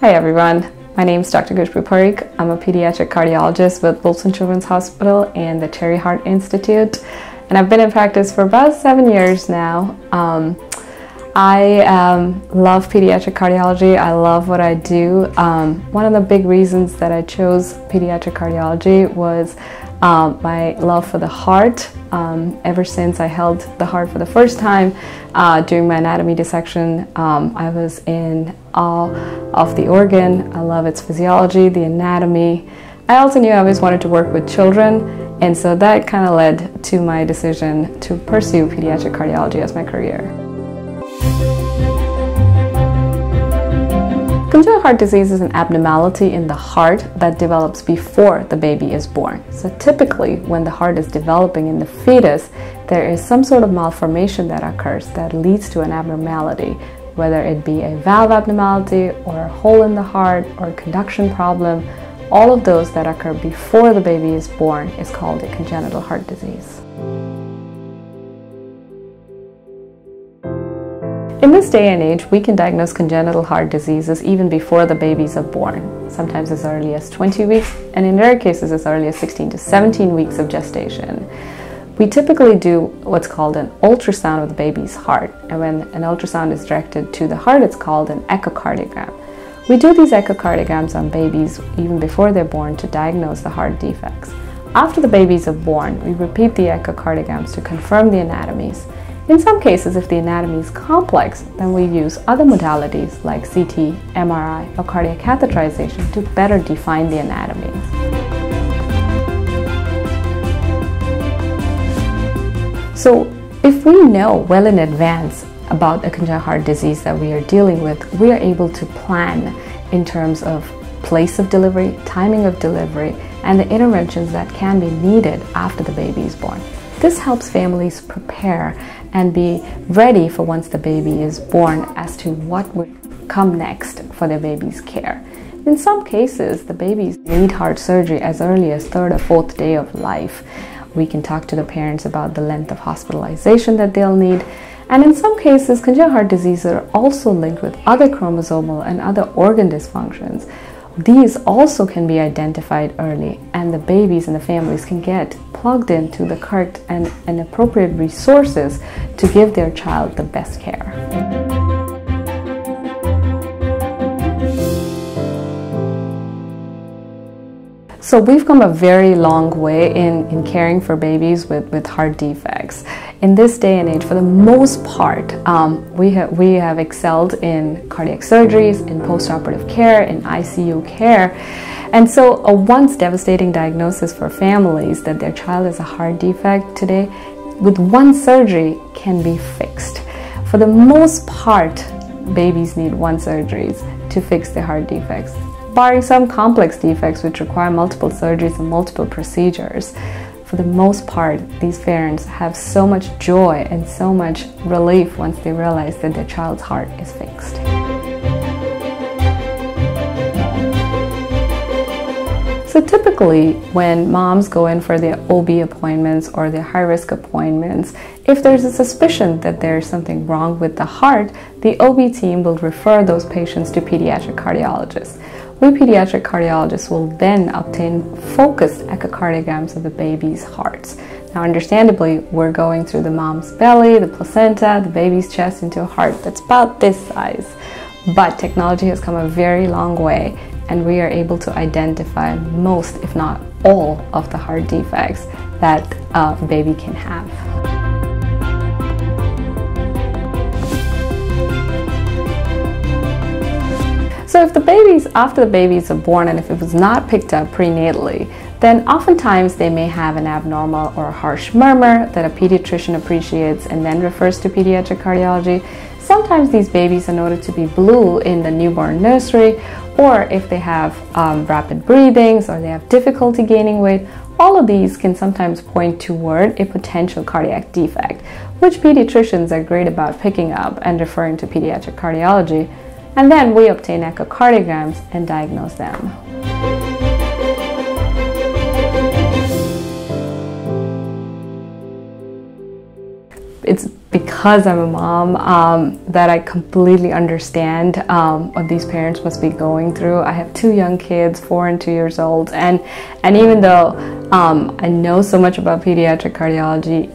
Hi everyone, my name is Dr. Khushboo Parikh. I'm a pediatric cardiologist with Wolfson Children's Hospital and the Terry Heart Institute, and I've been in practice for about seven years now. Um, I um, love pediatric cardiology. I love what I do. Um, one of the big reasons that I chose pediatric cardiology was um, my love for the heart. Um, ever since I held the heart for the first time uh, during my anatomy dissection, um, I was in awe of the organ. I love its physiology, the anatomy. I also knew I always wanted to work with children, and so that kind of led to my decision to pursue pediatric cardiology as my career. Congenital heart disease is an abnormality in the heart that develops before the baby is born. So typically when the heart is developing in the fetus, there is some sort of malformation that occurs that leads to an abnormality, whether it be a valve abnormality or a hole in the heart or a conduction problem. All of those that occur before the baby is born is called a congenital heart disease. In this day and age, we can diagnose congenital heart diseases even before the babies are born, sometimes as early as 20 weeks, and in rare cases as early as 16 to 17 weeks of gestation. We typically do what's called an ultrasound of the baby's heart, and when an ultrasound is directed to the heart, it's called an echocardiogram. We do these echocardiograms on babies even before they're born to diagnose the heart defects. After the babies are born, we repeat the echocardiograms to confirm the anatomies. In some cases, if the anatomy is complex, then we use other modalities like CT, MRI, or cardiac catheterization to better define the anatomy. So if we know well in advance about a congenital heart disease that we are dealing with, we are able to plan in terms of place of delivery, timing of delivery, and the interventions that can be needed after the baby is born. This helps families prepare and be ready for once the baby is born as to what would come next for their baby's care. In some cases, the babies need heart surgery as early as third or fourth day of life. We can talk to the parents about the length of hospitalization that they'll need. And in some cases, congenital heart diseases are also linked with other chromosomal and other organ dysfunctions. These also can be identified early, and the babies and the families can get plugged into the correct and, and appropriate resources to give their child the best care. So we've come a very long way in, in caring for babies with, with heart defects. In this day and age, for the most part, um, we, ha we have excelled in cardiac surgeries, in postoperative care, in ICU care. And so a once devastating diagnosis for families that their child has a heart defect today, with one surgery can be fixed. For the most part, babies need one surgeries to fix their heart defects barring some complex defects which require multiple surgeries and multiple procedures. For the most part, these parents have so much joy and so much relief once they realize that their child's heart is fixed. So typically when moms go in for their OB appointments or their high risk appointments, if there's a suspicion that there's something wrong with the heart, the OB team will refer those patients to pediatric cardiologists. We pediatric cardiologists will then obtain focused echocardiograms of the baby's hearts. Now, understandably, we're going through the mom's belly, the placenta, the baby's chest into a heart that's about this size. But technology has come a very long way, and we are able to identify most, if not all, of the heart defects that a baby can have. So if the babies, after the babies are born and if it was not picked up prenatally, then oftentimes they may have an abnormal or a harsh murmur that a pediatrician appreciates and then refers to pediatric cardiology. Sometimes these babies are noted to be blue in the newborn nursery, or if they have um, rapid breathings or they have difficulty gaining weight, all of these can sometimes point toward a potential cardiac defect, which pediatricians are great about picking up and referring to pediatric cardiology and then we obtain echocardiograms and diagnose them. It's because I'm a mom um, that I completely understand um, what these parents must be going through. I have two young kids, four and two years old, and and even though um, I know so much about pediatric cardiology,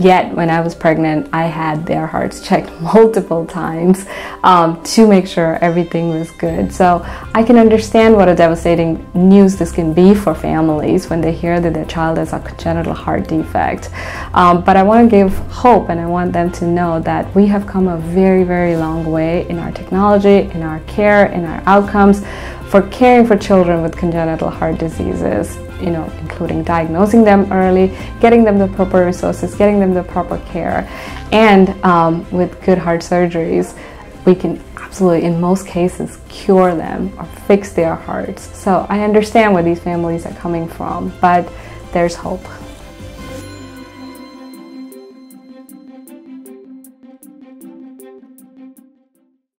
Yet, when I was pregnant, I had their hearts checked multiple times um, to make sure everything was good. So I can understand what a devastating news this can be for families when they hear that their child has a congenital heart defect. Um, but I want to give hope and I want them to know that we have come a very, very long way in our technology, in our care, in our outcomes for caring for children with congenital heart diseases you know, including diagnosing them early, getting them the proper resources, getting them the proper care, and um, with good heart surgeries, we can absolutely, in most cases, cure them or fix their hearts. So I understand where these families are coming from, but there's hope.